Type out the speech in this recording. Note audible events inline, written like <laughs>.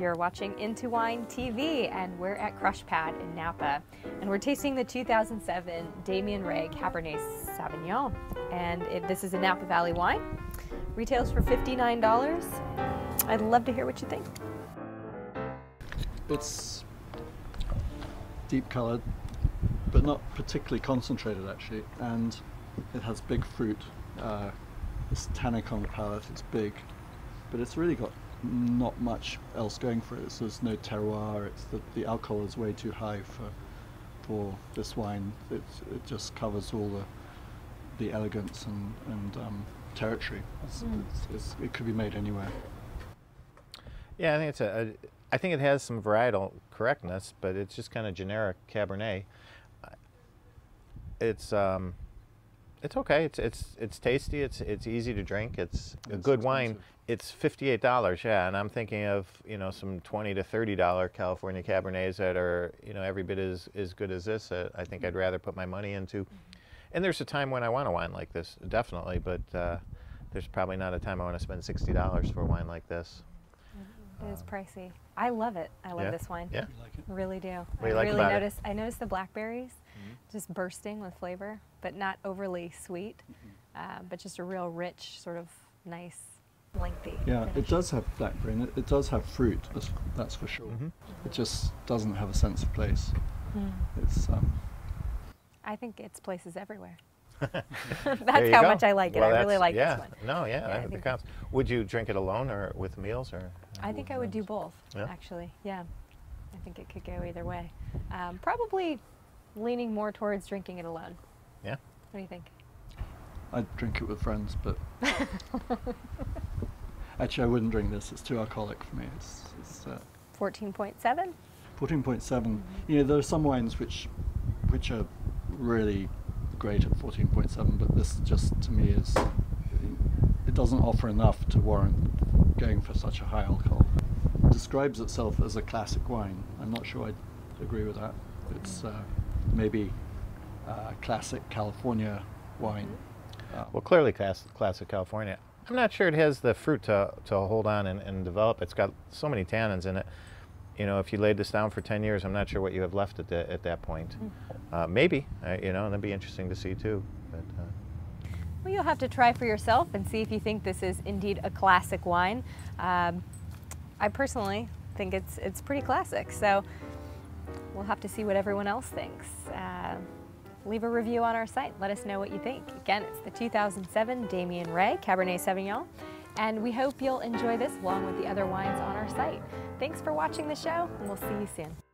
You're watching IntoWineTV, and we're at Crushpad in Napa. And we're tasting the 2007 Damian Rae Cabernet Sauvignon. And it, this is a Napa Valley wine. Retails for $59. I'd love to hear what you think. It's deep coloured, but not particularly concentrated actually, and it has big fruit. Uh, it's tannic on the palate, it's big, but it's really got not much else going for it. So there's no terroir. It's the, the alcohol is way too high for for this wine. It's, it just covers all the the elegance and and um, territory. It's, Mm. it's, it's, it could be made anywhere. Yeah, I think it's a, a I think it has some varietal correctness, but it's just kind of generic Cabernet. It's um, it's okay. It's it's it's tasty. It's it's easy to drink. It's a It's good wine. It's fifty eight dollars. Yeah, and I'm thinking of you know some twenty to thirty dollar California Cabernets that are you know every bit as as good as this. Uh, I think I'd rather put my money into. And there's a time when I want a wine like this, definitely, but uh, there's probably not a time I want to spend sixty dollars for a wine like this. It is pricey. I love it. I love Yeah? this wine. Yeah. Like it? Really do. do I you like really about it? notice I notice the blackberries just bursting with flavor, but not overly sweet. Uh, but just a real rich, sort of nice, lengthy. Yeah, it does have blackberry and it, it does have fruit, that's, that's for sure. Mhm. It just doesn't have a sense of place. Mm. It's um, I think it's places everywhere. <laughs> <laughs> That's how go. much I like it. Well, I really that's- like yeah. this one. No, yeah, Yeah, I I think think- it counts. Would you drink it alone or with meals or? I think I would do both, Yeah. actually. Yeah. I think it could go either way. Um, probably leaning more towards drinking it alone. Yeah. What do you think? I'd drink it with friends, but <laughs> actually I wouldn't drink this. It's too alcoholic for me. It's, it's uh, 14.7? 14.7. You know, there are some wines which which are really great at 14.7, but this just to me is it doesn't offer enough to warrant going for such a high alcohol. It describes itself as a classic wine. I'm not sure I'd agree with that. It's uh, maybe uh, classic California wine. Uh, Well, clearly class, classic California. I'm not sure it has the fruit to, to hold on and, and develop. It's got so many tannins in it. You know, if you laid this down for 10 years, I'm not sure what you have left at, the, at that point. Uh, maybe, uh, you know, and that'd be interesting to see too. But uh, Well, you'll have to try for yourself and see if you think this is indeed a classic wine. Um, I personally think it's it's pretty classic, so we'll have to see what everyone else thinks. Uh, leave a review on our site. Let us know what you think. Again, it's the 2007 Damian Rae Cabernet Sauvignon, and we hope you'll enjoy this along with the other wines on our site. Thanks for watching the show, and we'll see you soon.